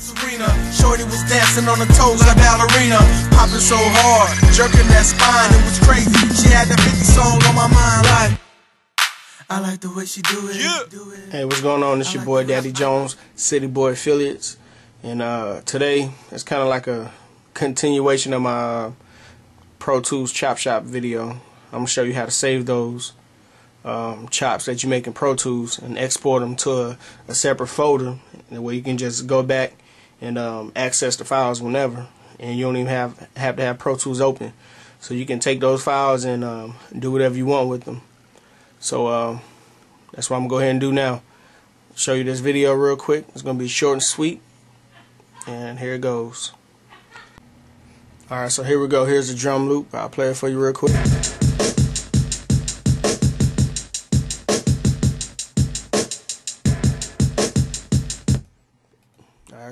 Serena, Shorty was dancing on her toes like ballerina, popping so hard, jerking that spine, it was crazy. She had that 50 song on my mind, like. I like the way she do it. Yeah. Do it. Hey, what's going on? It's your boy Daddy Jones, City Boy Affiliates, and uh, today it's kind of like a continuation of my uh, Pro Tools Chop Shop video. I'm gonna show you how to save those um, chops that you make in Pro Tools and export them to a, a separate folder, where you can just go back and um, access the files whenever, and you don't even have have to have Pro Tools open. So you can take those files and um, do whatever you want with them. So uh, that's what I'm gonna go ahead and do now. Show you this video real quick. It's gonna be short and sweet, and here it goes. All right, so here we go. Here's the drum loop. I'll play it for you real quick.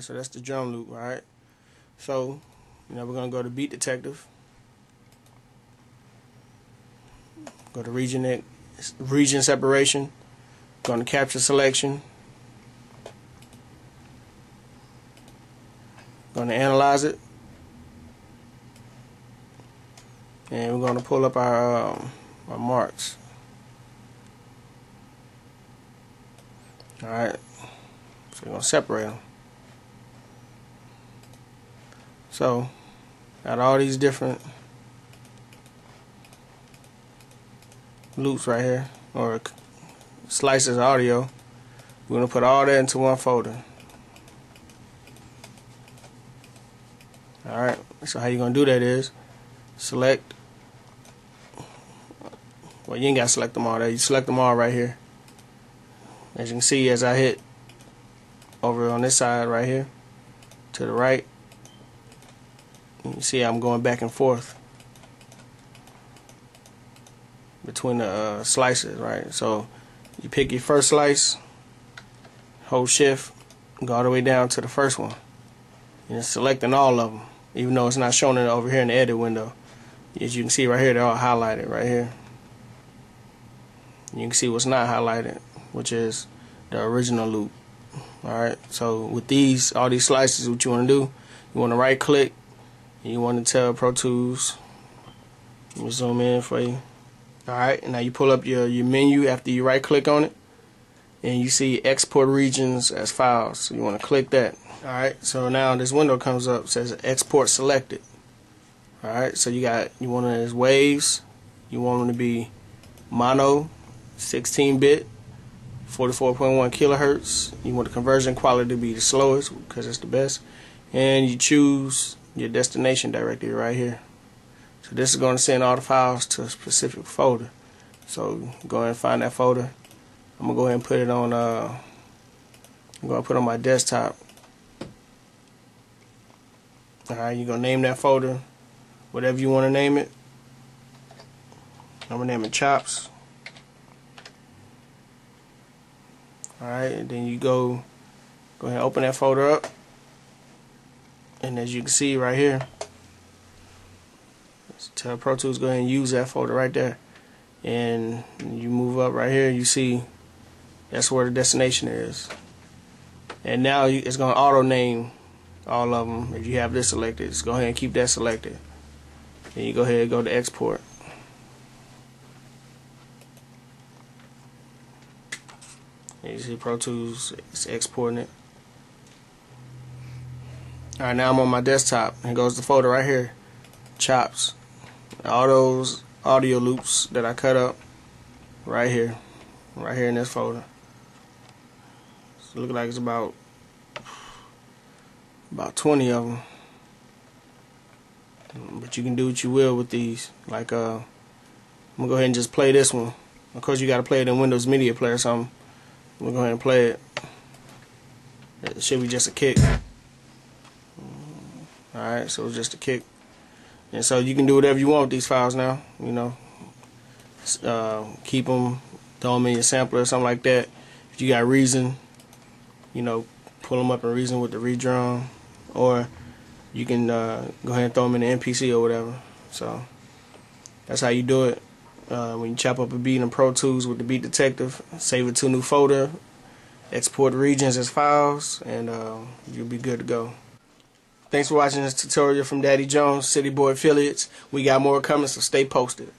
So that's the drum loop. All right, so you know we're gonna go to Beat Detective. Go to region region separation. Going to capture selection. Going to analyze it. And we're going to pull up our, um, our marks. Alright. So we're going to separate them. So, got all these different loops right here. Or slices of audio. We're going to put all that into one folder. Alright, so how you going to do that is select, well you ain't got to select them all there, you select them all right here. As you can see as I hit over on this side right here to the right, see I'm going back and forth between the uh, slices, right? So you pick your first slice, hold shift, go all the way down to the first one. You're selecting all of them, even though it's not showing it over here in the edit window. As you can see right here, they're all highlighted right here. You can see what's not highlighted, which is the original loop. Alright, so with these, all these slices, what you want to do, you want to right click, you want to tell Pro Tools, let me zoom in for you. Alright, now you pull up your, your menu after you right click on it and you see export regions as files. So you want to click that. Alright, so now this window comes up says export selected. Alright, so you got you want it as waves, you want them to be mono, 16 bit, 44.1 kilohertz. You want the conversion quality to be the slowest because it's the best. And you choose your destination directory right here. So this is going to send all the files to a specific folder. So go ahead and find that folder. I'm gonna go ahead and put it on. Uh, I'm gonna put it on my desktop. All right, you're gonna name that folder, whatever you want to name it. I'm gonna name it Chops. All right, and then you go, go ahead and open that folder up, and as you can see right here. Tell Pro Tools go ahead and use that folder right there. And you move up right here, you see that's where the destination is. And now it's going to auto name all of them. If you have this selected, just go ahead and keep that selected. And you go ahead and go to export. And you see Pro Tools is exporting it. Alright, now I'm on my desktop. And goes the folder right here. Chops. All those audio loops that I cut up right here. Right here in this folder. So look like it's about about 20 of them but you can do what you will with these. Like uh I'm gonna go ahead and just play this one. Of course you gotta play it in Windows Media Player so I'm gonna go ahead and play it. It should be just a kick alright so just a kick and so you can do whatever you want with these files now. You know, uh, keep them, throw them in your sampler or something like that. If you got Reason, you know, pull them up in Reason with the redrum, or you can uh, go ahead and throw them in the MPC or whatever. So that's how you do it. Uh, when you chop up a beat in Pro Tools with the Beat Detective, save it to a new folder, export regions as files, and uh, you'll be good to go. Thanks for watching this tutorial from Daddy Jones, City Boy Affiliates. We got more coming, so stay posted.